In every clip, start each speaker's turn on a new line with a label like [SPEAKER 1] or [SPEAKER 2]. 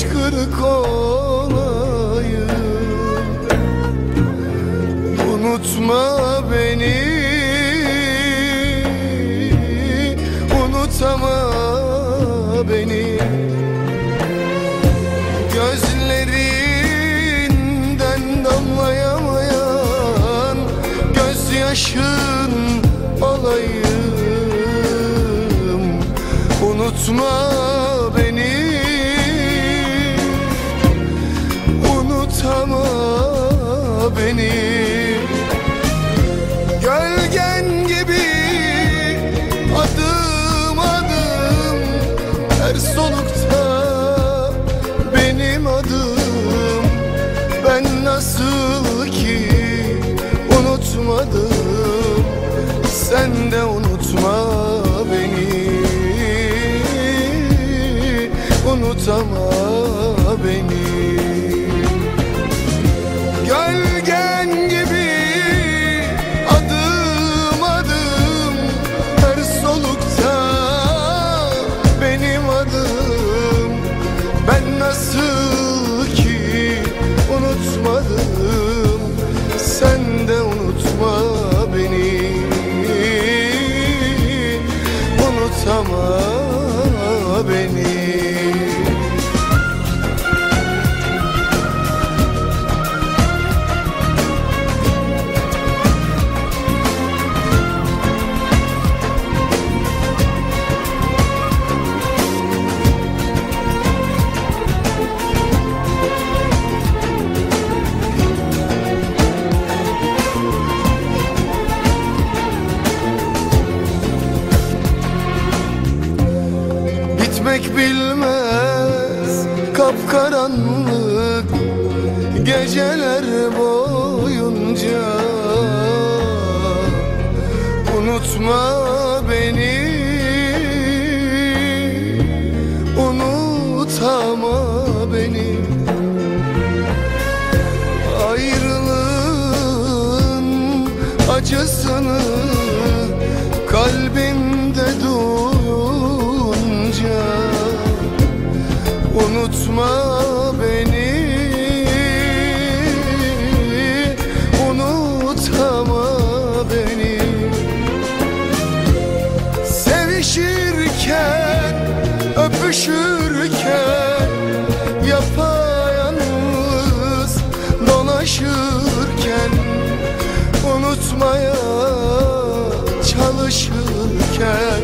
[SPEAKER 1] kırık olayım Unutma beni. Unutama beni. Gözlerinden damlayamayan Gözyaşın olayım. Unutma unutmadım. Sen de unutma beni. Unutama beni. Gölgen gibi adım adım Her solukta benim adım. Ben nasıl Bitmek bilmez kapkaranlık Geceler boyunca. Unutma beni Unutama beni. Ayrılığın acısını Unutma beni. Unutama beni. Sevişirken, öpüşürken Yapayalnız dolaşırken Unutmaya çalışırken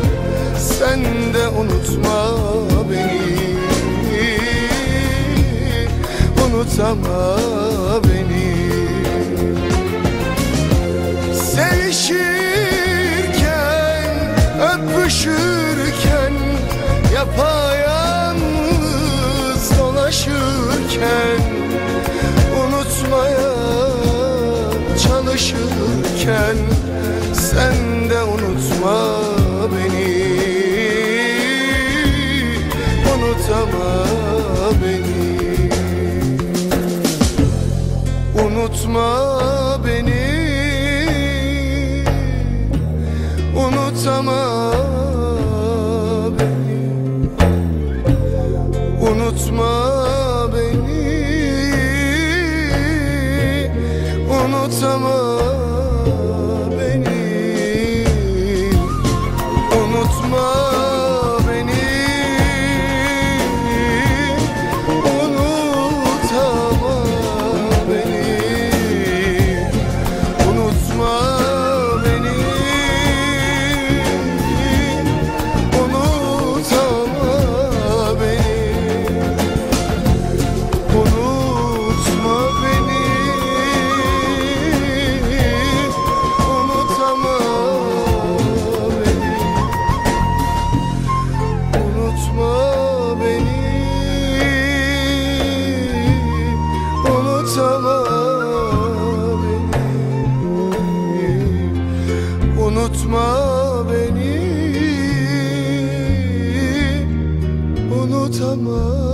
[SPEAKER 1] Sen de unutma beni Unutama beni. Sevişirken, öpüşürken Yapayalnız dolaşırken Unutmaya çalışırken Sen de unutma beni Unutma beni. Unutama Unutma beni. Unutama